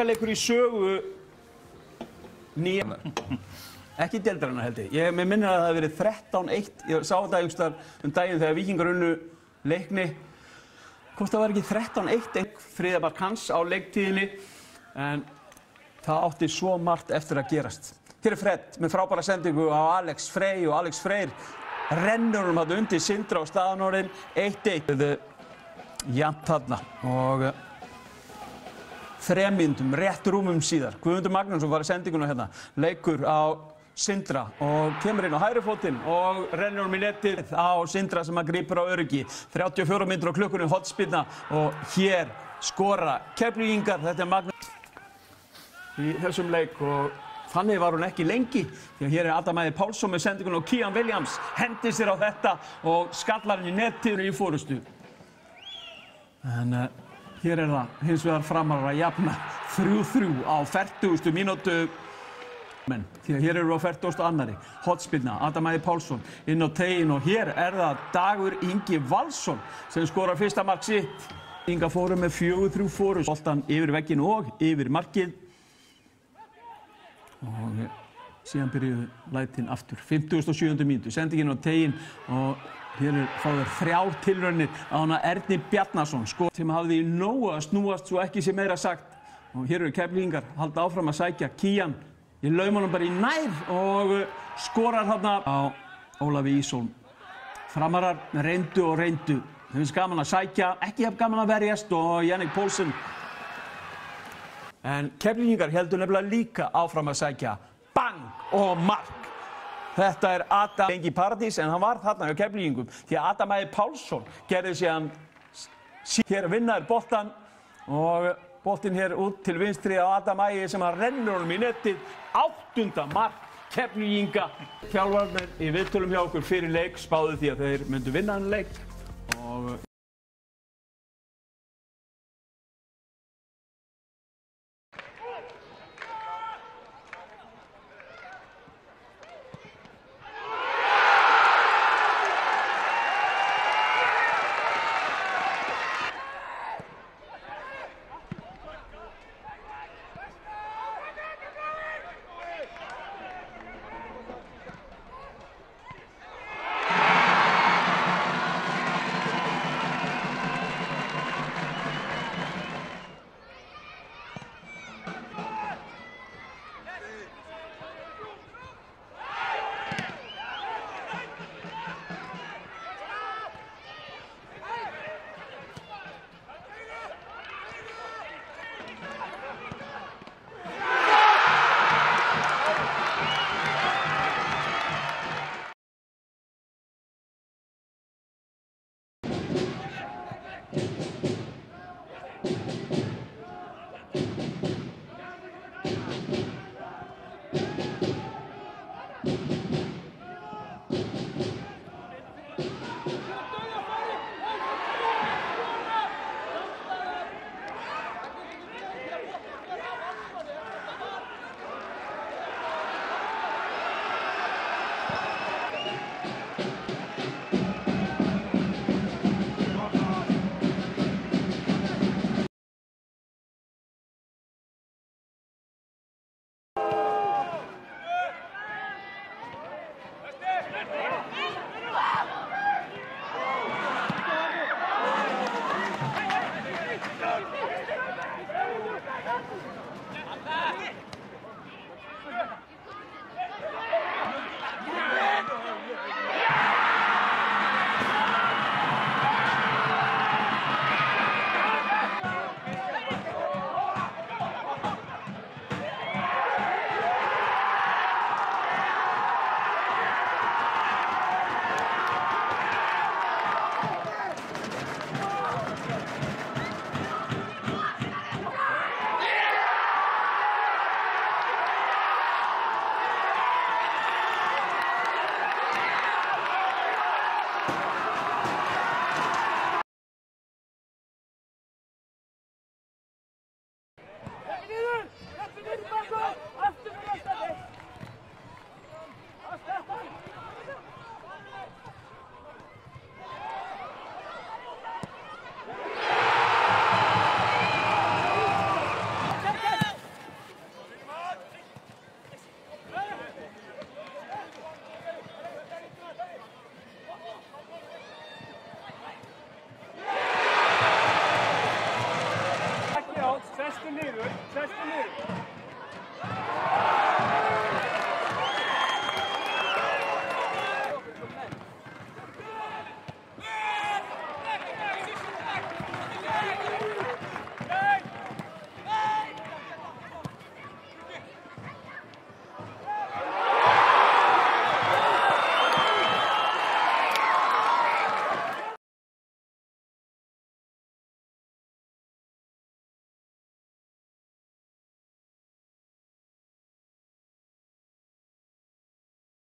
leikur í sögu nýja ekki deildarinnar held ég. Ég minnir að það hefði verið 13-1 ég sá þetta einhverstaðar um daginn þegar vikingar unnu leikni. Hvort það var ekki 13-1 friðamark hans á leiktíðinni? En það átti svo margt eftir að gerast. Hér er Fred með frábæra sendingu á Alex Frey og Alex Freyr. Rennur um að undir Sindra á staðanorðin 1-1 jæmt þarna og þremyndum, rétt rúmum síðar. Guðmundur Magnússon var í sendinguna hérna, leikur á Sindra og kemur inn á hægri fótinn og rennur um í netið á Sindra sem að grýpur á öryggi. 34 myndur á klukkunni, hotspilna og hér skora keflingingar, þetta er Magnús í þessum leik og þannig var hún ekki lengi því að hér er Adamæði Pálsson með sendingun og Kian Williams hendi sér á þetta og skallar hann í netið í fórustu. En uh, hér er það hins vegar framar að jafna 3-3 á 40. mínútu. Men, því að hér eru á 40. annari. Hotspilna, Adamæði Pálsson inn á tegin og hér er það Dagur Ingi Valsson sem skorar fyrsta mark sitt. Inga fórum með 4-3 fórus. Boltan yfir veggin og yfir markið. Og síðan byrjuðu lætin aftur. 57. mínútu, sendingin á tegin og Hér er fáður þrjár tilraunir á hana Erni Bjarnason sko, sem hafði í nógu að snúast svo ekki sem meira sagt. Og hér eru keflingar, halda áfram að sækja Kían. Ég laum hann bara í nær og uh, skorar hérna á Ólafi Ísólm. Framarar reyndu og reyndu. Þau finnst gaman að sækja, ekki hef gaman að verjast og Jannik Pólsson. En keflingar heldur nefnilega líka áfram að sækja. Bang og mark. Þetta er Adam. Engi Paradís en hann var þarna hjá keflingum því að Adam Æði Pálsson gerði síðan hér vinnaður boltan og boltin hér út til vinstri á Adam Æði sem hann rennur honum í nettið áttunda mark keflinga þjálfarnir í viðtölum hjá okkur fyrir leik spáðu því að þeir myndu vinna hann leik. Og Come here.